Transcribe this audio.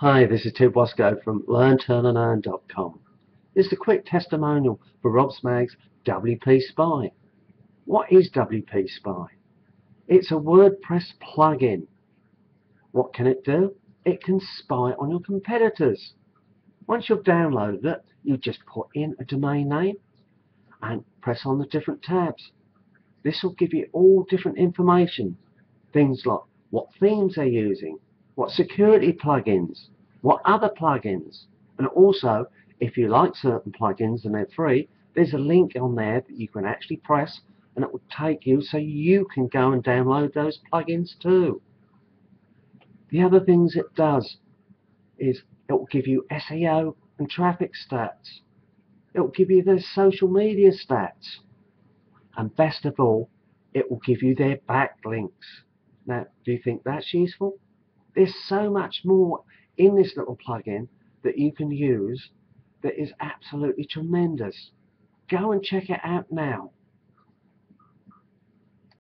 Hi, this is Ted Wosko from LearnTurnAndEarn.com. This is a quick testimonial for Rob Smag's WP Spy. What is WP Spy? It's a WordPress plugin. What can it do? It can spy on your competitors. Once you've downloaded it, you just put in a domain name and press on the different tabs. This will give you all different information. Things like what themes they're using, what security plugins, what other plugins, and also if you like certain plugins and they're free, there's a link on there that you can actually press and it will take you so you can go and download those plugins too. The other things it does is it will give you SEO and traffic stats. It will give you their social media stats. And best of all, it will give you their backlinks. Now, do you think that's useful? There's so much more in this little plugin that you can use that is absolutely tremendous. Go and check it out now.